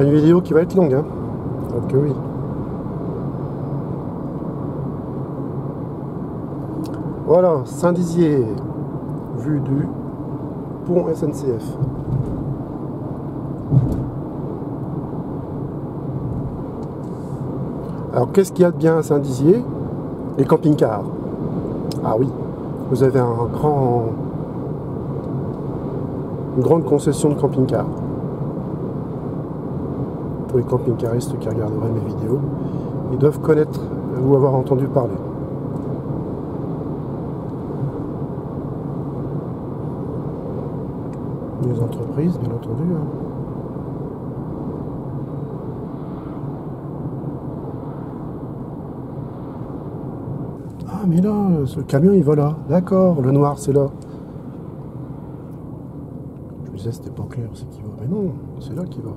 Une vidéo qui va être longue, hein. Ok, oui. Voilà, Saint-Dizier, vue du pont SNCF. Alors, qu'est-ce qu'il y a de bien à Saint-Dizier? Les camping-cars. Ah oui, vous avez un grand, une grande concession de camping-cars. Pour les camping-caristes qui regarderaient mes vidéos, ils doivent connaître ou avoir entendu parler. Les entreprises, bien entendu. hein. Ah, mais là, ce camion, il va là. D'accord, le noir, c'est là. Je me disais, c'était pas clair, c'est qui va. Mais non, c'est là qui va.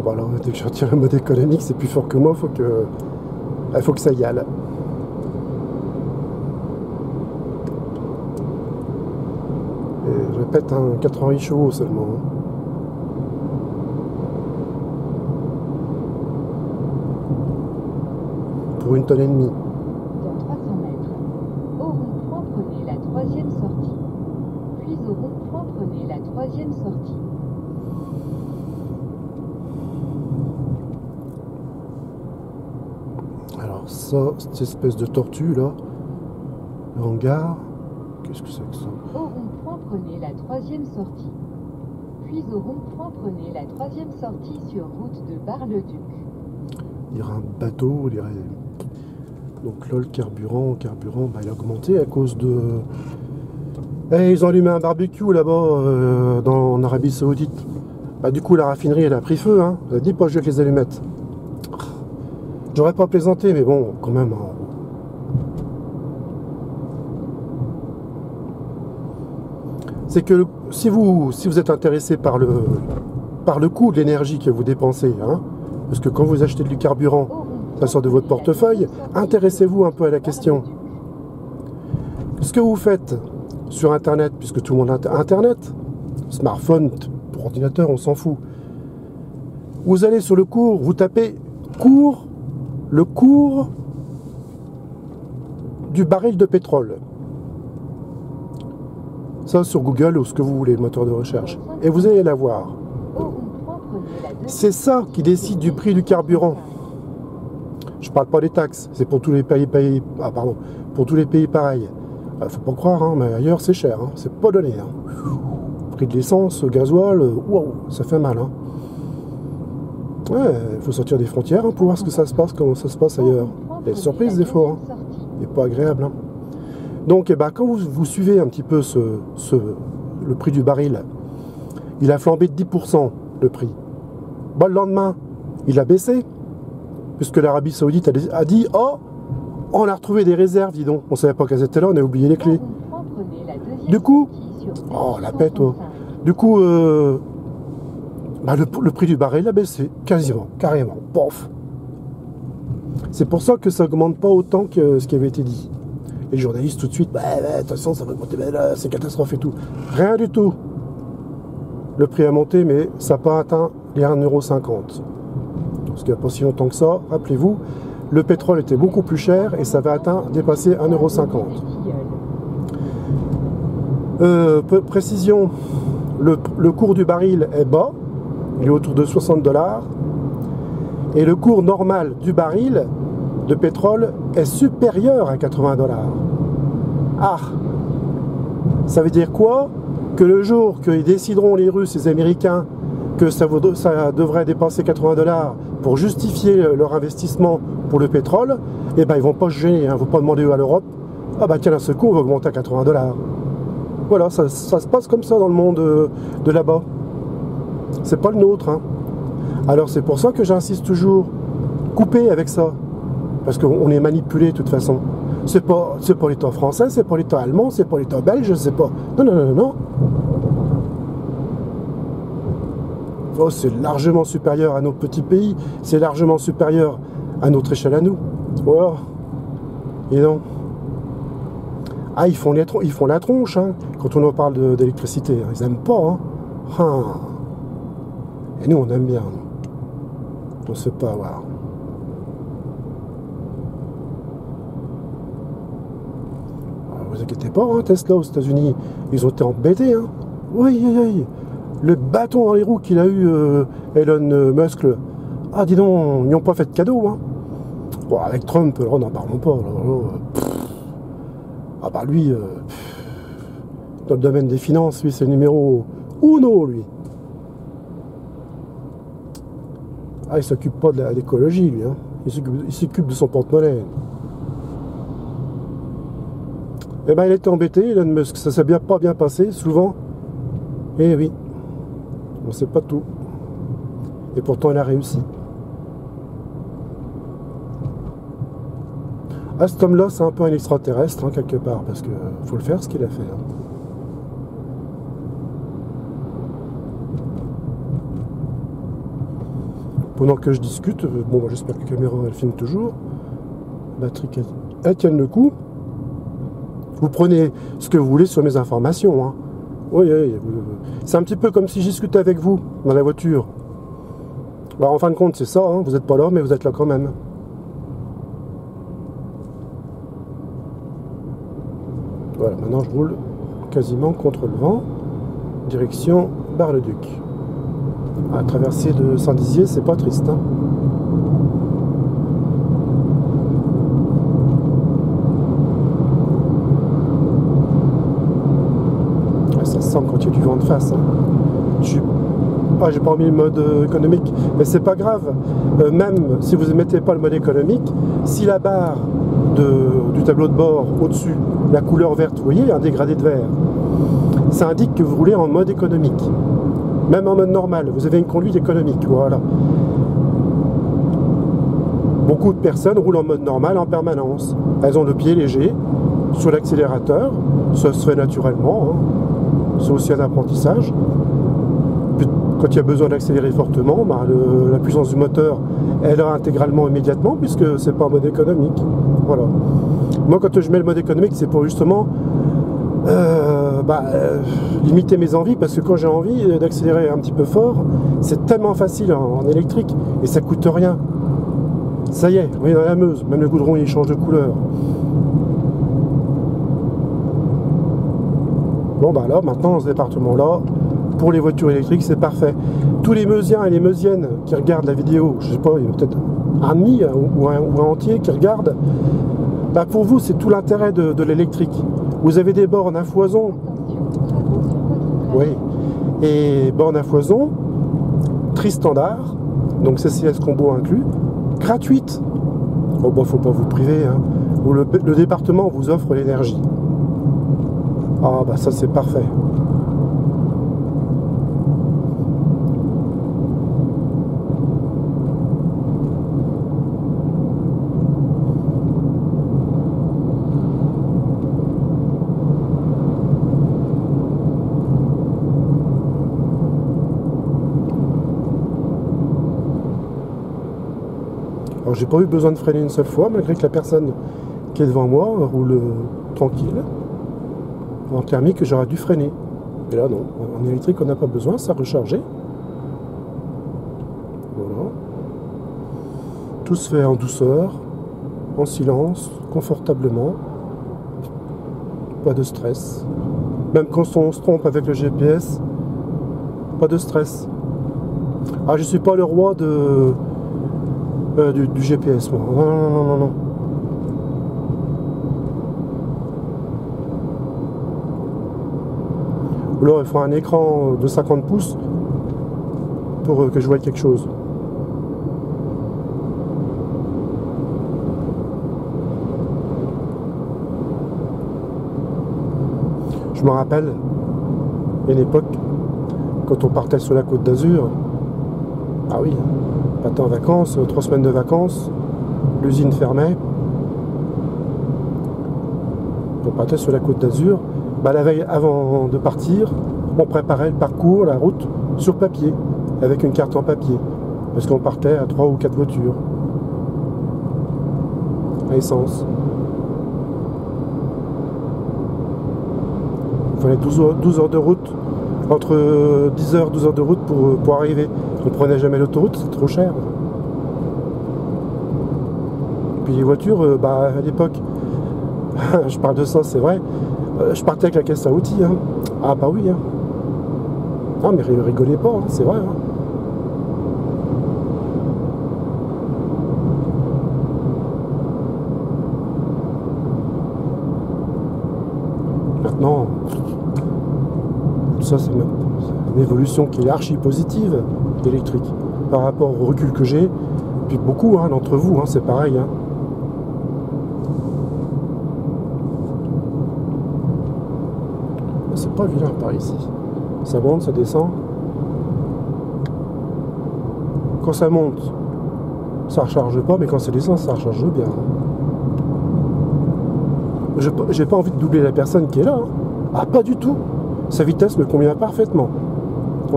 Bon, bah alors, dès que je retire le mode économique, c'est plus fort que moi, faut que. Il faut que ça y aille. Et je répète, un 88 chevaux seulement. hein. Pour une tonne et demie. Dans 300 mètres, au rond-point, prenez la troisième sortie. Puis au rond-point, prenez la troisième sortie. Alors ça, cette espèce de tortue là, le hangar, qu'est-ce que c'est que ça Au rond-point, prenez la troisième sortie. Puis au rond-point, prenez la troisième sortie sur route de Bar-le-Duc. Il y aura un bateau, il y aurait... Donc là, le carburant, carburant, bah, il a augmenté à cause de... Eh, ils ont allumé un barbecue là-bas, euh, dans, en Arabie Saoudite. Bah, du coup, la raffinerie, elle a pris feu, hein. Vous avez dit pas les allumettes. J'aurais pas plaisanté, mais bon, quand même. hein. C'est que si vous, si vous êtes intéressé par le, par le coût de l'énergie que vous dépensez, hein, parce que quand vous achetez du carburant, rond-point, ça sort de votre portefeuille, intéressez-vous un peu à la question. Ce que vous faites sur Internet, puisque tout le monde a Internet, smartphone, pour ordinateur, on s'en fout. Vous allez sur le cours, vous tapez cours, le cours du baril de pétrole. Ça sur Google ou ce que vous voulez, le moteur de recherche. Et vous allez la voir. C'est ça qui décide du prix du carburant. Je parle pas des taxes, c'est pour tous les pays, pays ah, pardon, pour tous les pays pareils. Ah, faut pas croire, hein, mais ailleurs c'est cher, hein, c'est pas donné. hein. Prix de l'essence, gasoil, euh, waouh, ça fait mal. Ouais, il faut sortir des frontières hein, pour voir ce que ça se passe, comment ça se passe ailleurs. Il y a des surprises des fois, hein. et pas agréable. hein. Donc, eh ben, quand vous, vous suivez un petit peu ce, ce- le prix du baril, il a flambé de 10% le prix. Bah, le lendemain, il a baissé, puisque l'Arabie Saoudite a, dit Oh, on a retrouvé des réserves, dis donc. On savait pas qu'elles étaient là, on a oublié les clés. Du coup- Oh, la pète, oh. Du coup, euh, bah, le, prix du baril a baissé, quasiment, carrément. Pof C'est pour ça que ça augmente pas autant que ce qui avait été dit. Et les journalistes, tout de suite, bah, ça va augmenter, bah, c'est catastrophe et tout. Rien du tout. Le prix a monté, mais ça n'a pas atteint les 1,50€. Parce qu'il n'y a pas si longtemps que ça, rappelez-vous, le pétrole était beaucoup plus cher et ça va atteint, dépasser 1,50€. Euh, précision, le cours du baril est bas, il est autour de 60 dollars, et le cours normal du baril de pétrole est supérieur à 80 dollars. Ah Ça veut dire quoi? Que le jour qu'ils décideront, les Russes et les Américains, que ça, ça devrait dépasser 80 dollars pour justifier leur investissement pour le pétrole, eh ben ils vont pas se gêner, hein, ils vont pas demander à l'Europe, ah bah tiens, d'un seul coup, va augmenter à 80 dollars. Voilà, ça, ça se passe comme ça dans le monde euh, de là-bas. C'est pas le nôtre. hein. Alors c'est pour ça que j'insiste toujours, couper avec ça. Parce qu'on est manipulé de toute façon. C'est pas, c'est pas l'État français, c'est pas l'État allemand, c'est pas l'État belge, je sais pas. Non, non, non, non, non. Oh, c'est largement supérieur à nos petits pays, c'est largement supérieur à notre échelle à nous. Voilà. Et non. Ah, ils font, les ils font la tronche hein, quand on en parle d'électricité. Ils aiment pas. Hein. Ah. Et nous, on aime bien. On sait pas avoir. vous inquiétez pas, hein, Tesla aux États-Unis, ils ont été embêtés. Hein. Oui, oui, oui. Le bâton dans les roues qu'il a eu euh, Elon euh, Musk. Ah, dis donc, ils n'ont pas fait de cadeau. Hein. Bon, avec Trump, là, n'en parlons pas. ah, bah lui, euh, dans le domaine des finances, lui, c'est numéro uno, lui. Ah, il s'occupe pas de l'écologie, lui. Hein. Il s'occupe de son porte-monnaie. Eh ben, il était embêté, Elon Musk. Ça s'est bien pas bien passé, souvent. Eh oui, on sait pas tout. Et pourtant, il a réussi. Ah, cet homme-là, c'est un peu un extraterrestre, hein, quelque part, parce qu'il faut le faire, ce qu'il a fait. Hein. Pendant que je discute, euh, bon, j'espère que la caméra, elle filme toujours. Batterie, elle tient le coup. Vous prenez ce que vous voulez sur mes informations. Hein. Oui, oui, c'est un petit peu comme si je discutais avec vous dans la voiture. Bah, en fin de compte, c'est ça, hein. vous n'êtes pas là, mais vous êtes là quand même. Voilà, maintenant je roule quasiment contre le vent, direction Bar-le-Duc. À traverser de Saint-Dizier, c'est pas triste. Hein. quand il y a du vent de face. Ah, j'ai pas mis le mode euh, économique, mais c'est pas grave. Euh, même si vous ne mettez pas le mode économique, si la barre du tableau de bord au-dessus, la couleur verte, vous voyez, un dégradé de vert, ça indique que vous roulez en mode économique. Même en mode normal, vous avez une conduite économique. Beaucoup de personnes roulent en mode normal en permanence. Elles ont le pied léger sur l'accélérateur, ça se fait naturellement. Hein c'est aussi un apprentissage. quand il y a besoin d'accélérer fortement, bah, la puissance du moteur, elle a intégralement immédiatement, puisque c'est pas un mode économique. Voilà. Moi, quand je mets le mode économique, c'est pour justement euh, bah, euh, limiter mes envies, parce que quand j'ai envie d'accélérer un petit peu fort, c'est tellement facile en, électrique et ça coûte rien. Ça y est, on est dans la Meuse, même le goudron il change de couleur. Bon, bah là, maintenant, dans ce département-là, pour les voitures électriques, c'est parfait. Tous les Meusiens et les Meusiennes qui regardent la vidéo, je sais pas, il y a peut-être un demi ou un, entier qui regarde, bah pour vous, c'est tout l'intérêt de, l'électrique. Vous avez des bornes à foison. Oui. Et bornes à foison, tri standard, donc CCS combo inclus, gratuite. Oh, bon, faut pas vous priver. Hein. le département vous offre l'énergie. Ah bah ça c'est parfait. J'ai pas eu besoin de freiner une seule fois, malgré que la personne qui est devant moi roule tranquille en thermique, j'aurais dû freiner. Et là, non. En électrique, on n'a pas besoin, ça recharger. Voilà. Tout se fait en douceur, en silence, confortablement. Pas de stress. Même quand on se trompe avec le GPS, pas de stress. Ah, je suis pas le roi de, euh, du, GPS, moi. Non, non, non, non, non. Ou alors il faut un écran de 50 pouces pour euh, que je voie quelque chose. Je me rappelle, une époque, quand on partait sur la côte d'Azur, ah oui, pas en vacances, euh, trois semaines de vacances, l'usine fermait. On partait sur la côte d'Azur, bah, la veille avant de partir, on préparait le parcours, la route sur papier, avec une carte en papier, parce qu'on partait à trois ou quatre voitures à essence. Il fallait 12 heures, 12 heures de route, entre 10 heures, 12 heures de route pour, pour arriver. On prenait jamais l'autoroute, c'est trop cher. Puis les voitures, euh, bah, à l'époque, je parle de ça, c'est vrai, euh, je partais avec la caisse à outils. hein. Ah bah oui. Hein. Non mais rigolez pas, hein, c'est vrai. Maintenant, ça c'est même- c'est une évolution qui est archi positive, l'électrique, par rapport au recul que j'ai. Puis beaucoup hein, d'entre vous, hein, c'est pareil. hein. C'est pas vilain par ici. Ça monte, ça descend. Quand ça monte, ça recharge pas, mais quand ça descend, ça recharge bien. J'ai pas envie de doubler la personne qui est là. Ah, pas du tout. Sa vitesse me convient parfaitement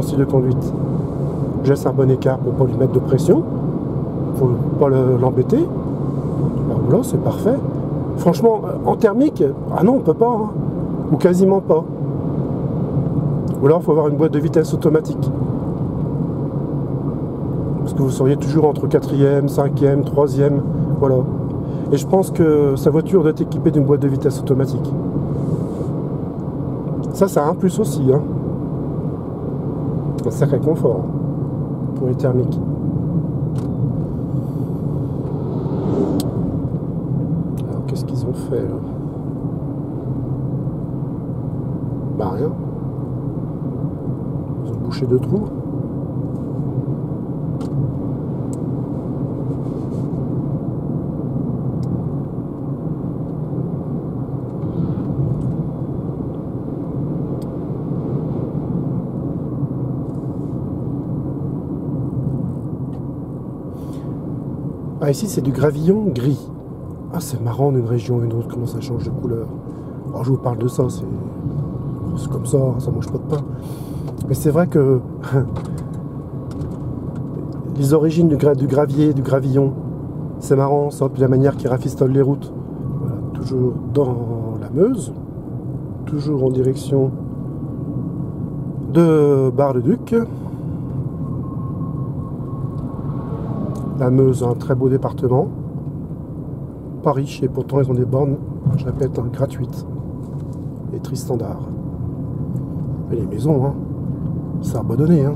style de conduite. Je laisse un bon écart pour pas lui mettre de pression, pour pas le- l'embêter. Là, c'est parfait. Franchement, euh, en thermique, ah non, on peut pas. hein. Ou quasiment pas. Ou alors, il faut avoir une boîte de vitesse automatique. Parce que vous seriez toujours entre 4e, 5e, 3e. Voilà. Et je pense que sa voiture doit être équipée d'une boîte de vitesse automatique. Ça, ça a un plus aussi. Hein. Un sacré confort pour les thermiques. Alors, qu'est-ce qu'ils ont fait là? Bah rien. Ils ont bouché deux trous. Ah, ici, c'est du gravillon gris. Ah, c'est marrant d'une région à une autre, comment ça change de couleur. Alors, je vous parle de ça, c'est comme ça, ça mange pas de pain. Mais c'est vrai que les origines du, gra- du gravier, du gravillon, c'est marrant, ça, puis la manière qu'ils rafistolent les routes. Toujours dans la Meuse, toujours en direction de Bar-le-Duc. La Meuse, un très beau département. Pas riche et pourtant ils ont des bornes, je répète, hein, gratuites et tri standard. Et les maisons, hein, c'est abandonné. Hein.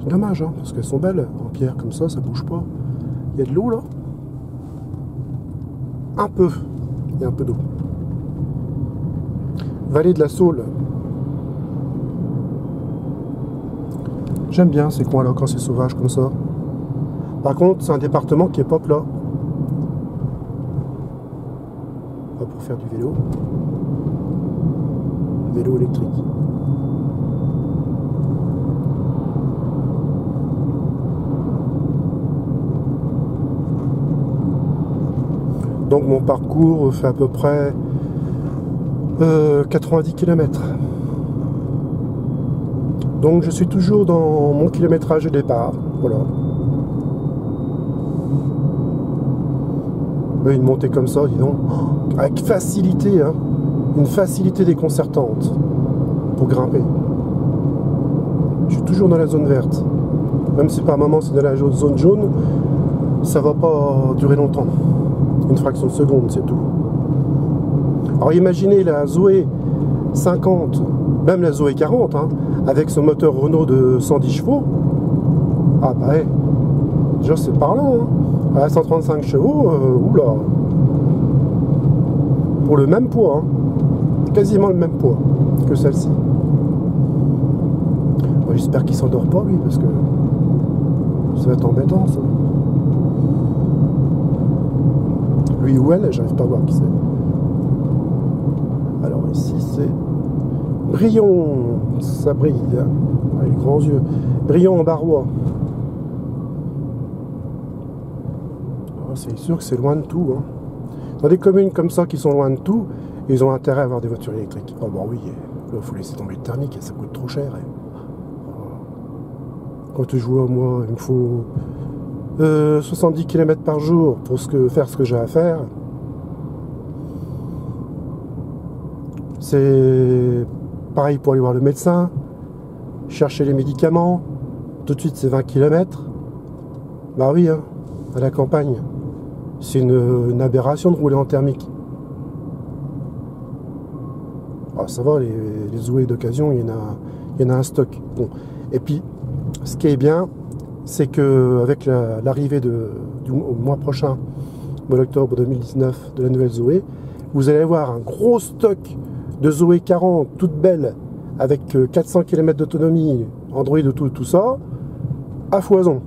C'est dommage, hein, parce qu'elles sont belles en pierre comme ça, ça bouge pas. Il y a de l'eau là Un peu. Il y a un peu d'eau. Vallée de la Saule. J'aime bien ces coins-là quand c'est sauvage comme ça. Par contre, c'est un département qui est pas plat. Pas pour faire du vélo. Vélo électrique. Donc mon parcours fait à peu près euh, 90 km. Donc je suis toujours dans mon kilométrage de départ. Voilà. Une montée comme ça, dis donc, avec facilité, hein, une facilité déconcertante pour grimper. Je suis toujours dans la zone verte. Même si par moment c'est dans la zone jaune, ça va pas durer longtemps. Une fraction de seconde, c'est tout. Alors imaginez la Zoé 50, même la Zoé 40, hein, avec son moteur Renault de 110 chevaux. Ah bah ouais, déjà c'est parlant. Hein. À 135 chevaux, euh, oula. Pour le même poids, hein. quasiment le même poids que celle-ci. J'espère qu'il s'endort pas lui, parce que ça va être embêtant ça. Lui ou elle, j'arrive pas à voir qui c'est. Alors ici c'est Brion, ça brille, Ah, les grands yeux. Brion en Barrois. Ah, c'est sûr que c'est loin de tout. hein. Dans des communes comme ça qui sont loin de tout, ils ont intérêt à avoir des voitures électriques. Oh bah oui, il faut laisser tomber le thermique, ça coûte trop cher. hein. Quand je vois moi, il me faut euh, 70 km par jour pour ce que, faire ce que j'ai à faire. C'est pareil pour aller voir le médecin, chercher les médicaments. Tout de suite, c'est 20 km. Bah oui, hein, à la campagne. C'est une, aberration de rouler en thermique. Ah, ça va, les, les d'occasion, il y, en a, il y en a un stock. Bon. Et puis, ce qui est bien, c'est que avec l'arrivée du mois prochain, mois d'octobre 2019, de la nouvelle Zoé, vous allez avoir un gros stock de Zoé 40, toute belle, avec 400 euh, km d'autonomie, Android, tout, tout ça, à foison,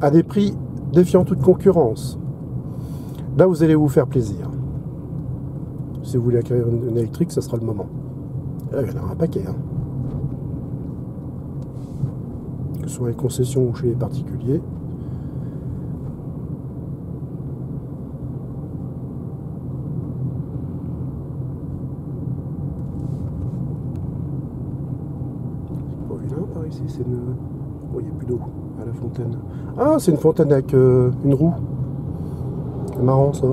à des prix défiant toute concurrence. Là, vous allez vous faire plaisir. Si vous voulez acquérir une électrique, ce sera le moment. là, il y en aura un paquet. Hein. Que ce soit les concessions ou chez les particuliers. par ici, c'est une... Oh, il n'y a plus d'eau à la fontaine. Ah, c'est une fontaine avec euh, une roue. C'est marrant ça.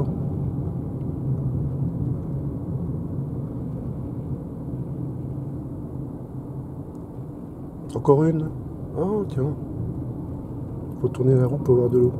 Encore une Ah tiens. Faut tourner la roue pour avoir de l'eau?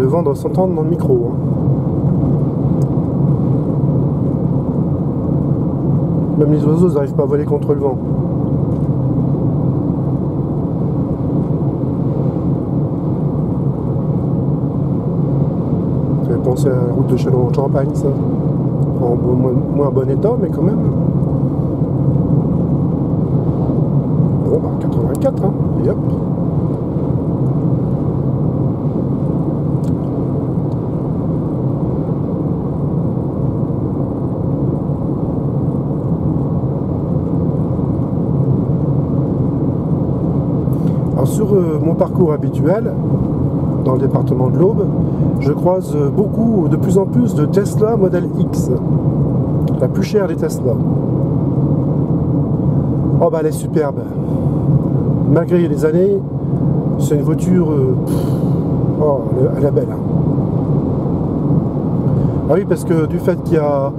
Le vent doit s'entendre dans le micro. Hein. Même les oiseaux n'arrivent pas à voler contre le vent. Ça fait penser à la route de Chalon-en-Champagne, ça. En moins, bon état, mais quand même. Bon, bah 84, hein. sur euh, mon parcours habituel, dans le département de l'Aube, je croise beaucoup, de plus en plus de Tesla Model X, la plus chère des Tesla. Oh bah elle est superbe. Malgré les années, c'est une voiture... Euh, oh, elle est belle. Hein. Ah oui, parce que du fait qu'il y a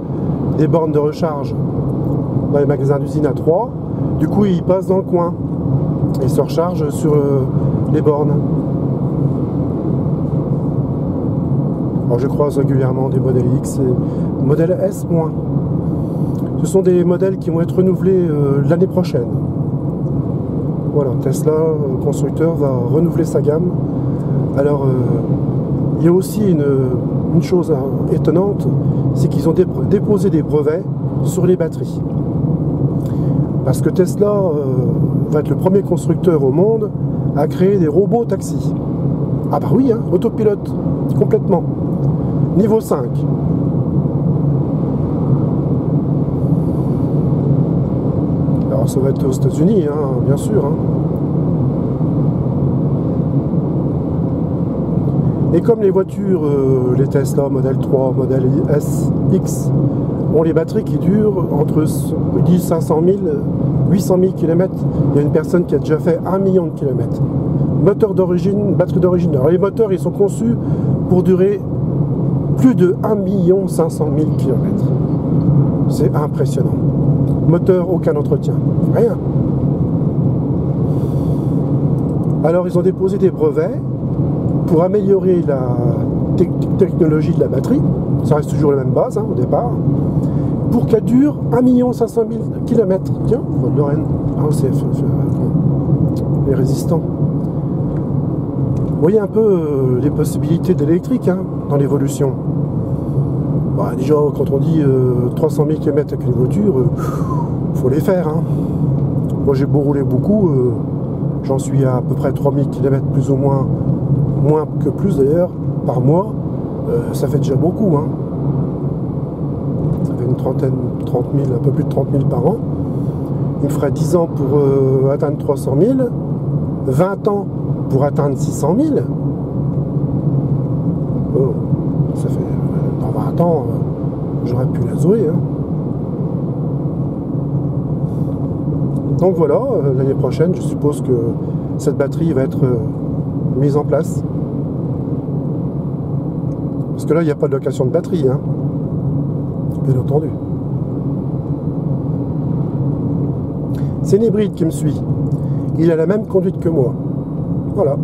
des bornes de recharge dans les magasins d'usine à 3, du coup il passe dans le coin et se recharge sur euh, les bornes. Alors je croise régulièrement des modèles X et modèles S-. Ce sont des modèles qui vont être renouvelés euh, l'année prochaine. Voilà, Tesla, euh, constructeur, va renouveler sa gamme. Alors, il y a aussi une, chose étonnante, c'est qu'ils ont déposé des brevets sur les batteries. Parce que Tesla euh, va être le premier constructeur au monde à créer des robots taxis. Ah bah oui, hein, autopilote, complètement. Niveau 5. Alors ça va être aux États-Unis, hein, bien sûr. Hein. Et comme les voitures, euh, les Tesla Model 3, Model S, X, ont les batteries qui durent entre 500 000, 800 000 km, il y a une personne qui a déjà fait 1 million de kilomètres. Moteur d'origine, batterie d'origine. Alors les moteurs, ils sont conçus pour durer plus de 1 million 500 000 km. C'est impressionnant. Moteur, aucun entretien. Rien. Alors ils ont déposé des brevets pour améliorer la technologie de la batterie, ça reste toujours la même base hein, au départ, pour qu'elle dure 1 500 000 km. Tiens, Lorraine, ah, c'est les résistants. Voyez un peu euh, les possibilités de l'électrique hein, dans l'évolution. Bah, déjà, quand on dit 300 000 km avec une voiture, euh, faut les faire. Hein. Moi, j'ai beau rouler beaucoup, euh, j'en suis à à peu près 3000 km plus ou moins moins que plus d'ailleurs, par mois, euh, ça fait déjà beaucoup. Hein. Ça fait une trentaine, 30 000, un peu plus de 30 000 par an. Il me ferait 10 ans pour euh, atteindre 300 000, 20 ans pour atteindre 600 000. Oh, ça fait euh, dans 20 ans, euh, j'aurais pu la Zoé. Hein. Donc voilà, l'année prochaine, je suppose que cette batterie va être mise en place. Là, il n'y a pas de location de batterie, hein. bien entendu. C'est une hybride qui me suit. Il a la même conduite que moi. Voilà.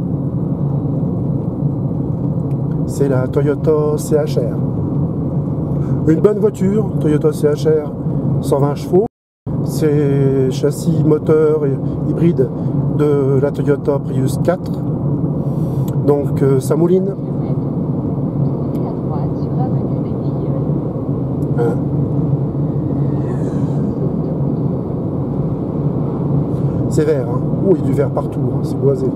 C'est la Toyota CHR. Une bonne voiture, Toyota CHR, 120 chevaux. C'est châssis moteur hybride de la Toyota Prius 4. Donc euh, ça mouline. Hein. C'est vert, hein. Oh, il y a du vert partout, hein. c'est boisé.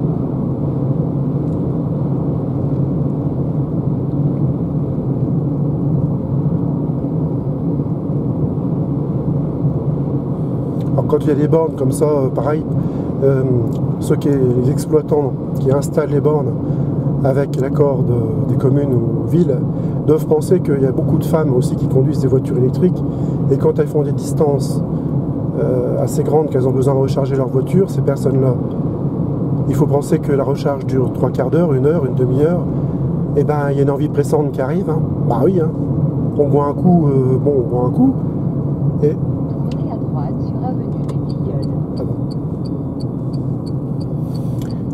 Alors quand il y a des bornes comme ça, euh, pareil, euh, ceux qui, les exploitants qui installent les bornes avec l'accord des communes ou villes doivent penser qu'il y a beaucoup de femmes aussi qui conduisent des voitures électriques et quand elles font des distances euh, assez grandes qu'elles ont besoin de recharger leur voiture, ces personnes-là, il faut penser que la recharge dure trois quarts d'heure, une heure, une demi-heure, et eh ben il y a une envie pressante qui arrive. Hein. Bah oui, hein. on boit un coup, euh, bon, on boit un coup, et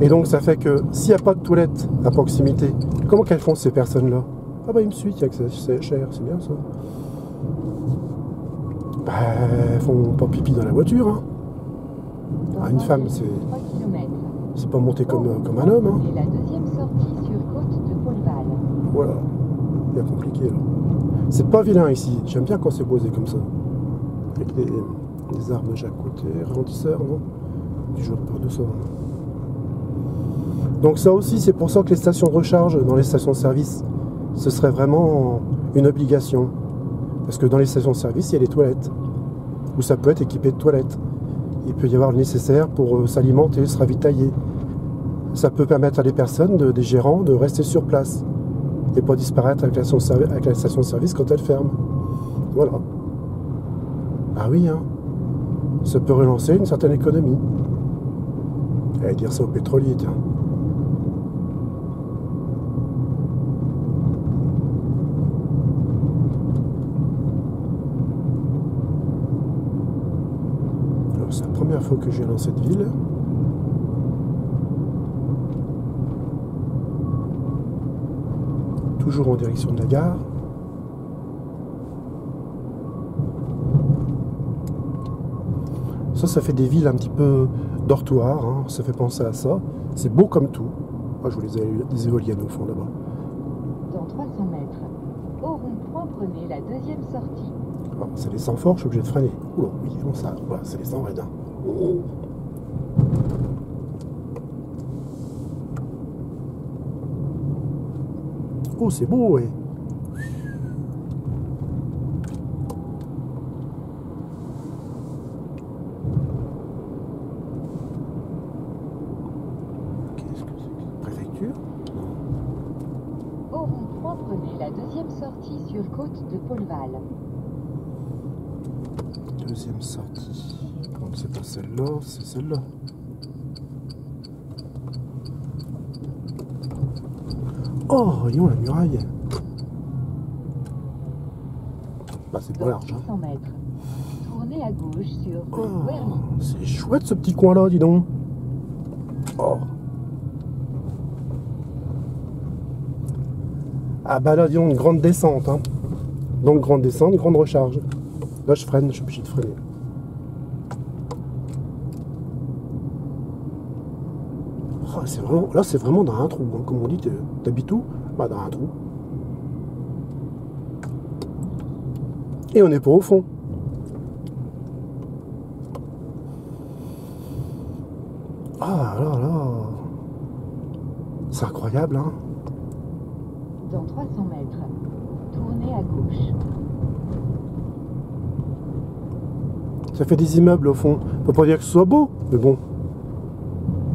Et donc ça fait que s'il n'y a pas de toilette à proximité, comment qu'elles font ces personnes-là? Ah bah il me suit, c'est cher, c'est bien ça. Bah font pas pipi dans la voiture. Hein. Ah, une femme, c'est. C'est pas monter comme, comme un homme. Hein. la deuxième sortie sur côte de Paulval. Voilà. Bien compliqué là. C'est pas vilain ici. J'aime bien quand c'est posé comme ça. Avec des, arbres de chaque côté, ralentisseurs, non? J'ai peur de ça. Donc ça aussi, c'est pour ça que les stations de recharge dans les stations-service, ce serait vraiment une obligation. Parce que dans les stations-service, il y a les toilettes, où ça peut être équipé de toilettes. Il peut y avoir le nécessaire pour euh, s'alimenter, se ravitailler. Ça peut permettre à des personnes, des gérants, de rester sur place et pas disparaître avec la, station-service quand elle ferme. Voilà. Ah oui, hein. Ça peut relancer une certaine économie. Allez dire ça au pétrolier, tiens. Fois que je viens dans cette ville. Toujours en direction de la gare. Ça, ça fait des villes un petit peu dortoirs. Hein. Ça fait penser à ça. C'est beau comme tout. Moi, je vois les, éoliennes au fond là-bas. Dans 300 mètres, au rond-point, prenez la deuxième sortie. Ah, c'est les 100 fort, je suis obligé de freiner. Oula, oui, ça, voilà, c'est les 100 raides. Oh, c'est beau, ouais. Qu'est-ce que c'est Préfecture? Au rond-point, prenez la deuxième sortie sur côte de Paulval. Deuxième sortie c'est pas celle-là, c'est celle-là. Oh, voyons la muraille. Bah, c'est pas large. Hein. Tournez à gauche sur oh, C'est chouette ce petit coin-là, dis donc. Oh. Ah bah là, disons, une grande descente. Hein. Donc grande descente, grande recharge. Là, je freine, je suis obligé de freiner. là, c'est vraiment dans un trou. Hein. Comme on dit, t'habites où? Bah, dans un trou. Et on n'est pas au fond. Ah là là. C'est incroyable, hein Dans 300 mètres, tournez à gauche. Ça fait des immeubles au fond. On peut pas dire que ce soit beau, mais bon.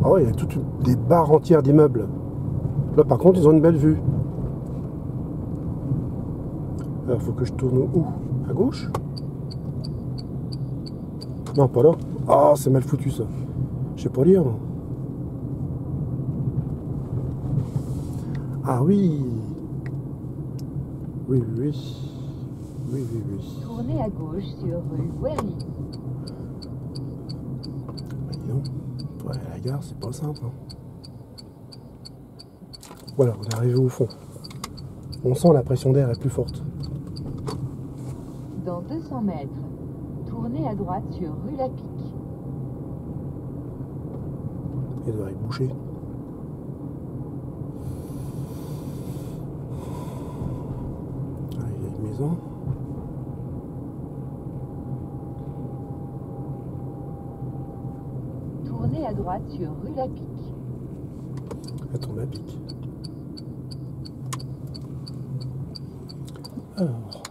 Ah ouais, il y a toutes des barres entières d'immeubles. Là par contre, ils ont une belle vue. Alors, faut que je tourne où? À gauche? Non, pas là. Ah, c'est mal foutu ça. Je sais pas lire. Ah oui. Oui, oui, oui. Oui, oui, oui. Tournez à gauche sur rue dis donc, pour aller à la gare, c'est pas simple. hein. Voilà, on est arrivé au fond. On sent la pression d'air est plus forte. Dans 200 mètres, tournez à droite sur rue Lapique. Il doit être bouché. Ah, il y a une maison. Tournez à droite sur rue Lapique. Elle tombe à pic. Alors.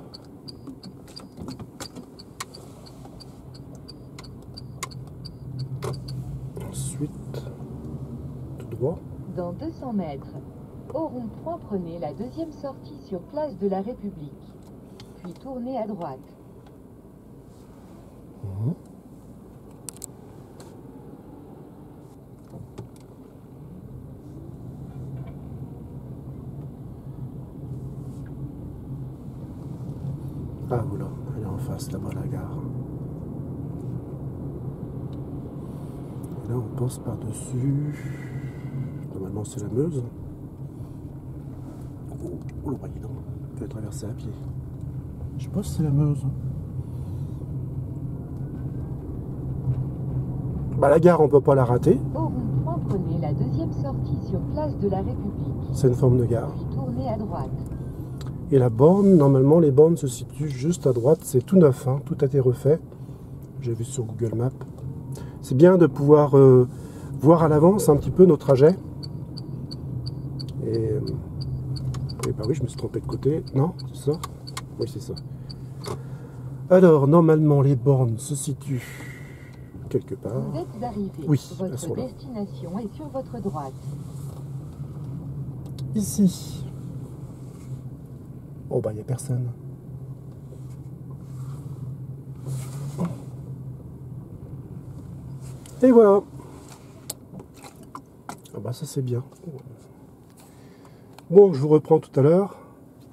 Ensuite, tout droit. Dans 200 mètres, au rond-point, prenez la deuxième sortie sur place de la République. Puis tournez à droite. Mhm. Ah voilà, face là-bas la gare. Et là on passe par-dessus. Normalement c'est la Meuse. Oh, oh le non, on peut traverser à pied. Je sais pas si c'est la Meuse. Bah la gare on peut pas la rater, prenez la deuxième sortie sur place de la République. c'est une forme de gare. Tournez à droite. Et la borne, normalement, les bornes se situent juste à droite. C'est tout neuf, hein, tout a été refait. J'ai vu sur Google Maps. C'est bien de pouvoir euh, voir à l'avance un petit peu nos trajets. Et, euh, et bah oui, je me suis trompé de côté. Non, c'est ça? Oui, c'est ça. Alors, normalement, les bornes se situent quelque part. Vous êtes arrivé. Oui, Votre destination est sur votre droite. Ici. Oh bah il n'y a personne. Et voilà. Ah bah ça c'est bien. Bon, je vous reprends tout à l'heure,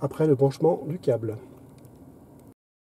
après le branchement du câble.